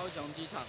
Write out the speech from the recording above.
高雄机场。